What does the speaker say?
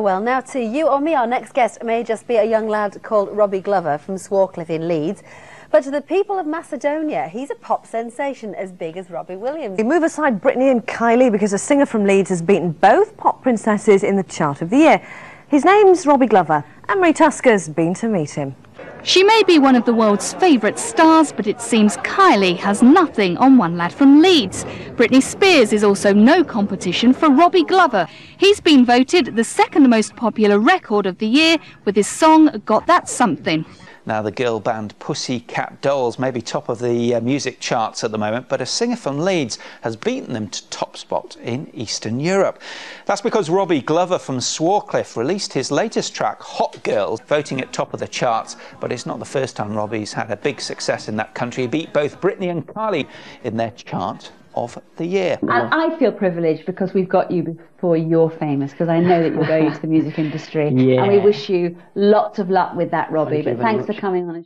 Well, now to you or me, our next guest may just be a young lad called Robbie Glover from Swarcliffe in Leeds. But to the people of Macedonia, he's a pop sensation as big as Robbie Williams. We move aside Britney and Kylie because a singer from Leeds has beaten both pop princesses in the chart of the year. His name's Robbie Glover, and Marie Tusker's been to meet him. She may be one of the world's favourite stars, but it seems Kylie has nothing on one lad from Leeds. Britney Spears is also no competition for Robbie Glover. He's been voted the second most popular record of the year with his song Got That Something. Now, the girl band Pussycat Dolls may be top of the uh, music charts at the moment, but a singer from Leeds has beaten them to top spot in Eastern Europe. That's because Robbie Glover from Swarcliffe released his latest track, Hot Girls, voting at top of the charts. But it's not the first time Robbie's had a big success in that country. He beat both Britney and Kylie in their chart of the year. And I feel privileged because we've got you before you're famous, because I know that you're going into the music industry. Yeah. And we wish you lots of luck with that, Robbie. Thank but thanks much. for coming on.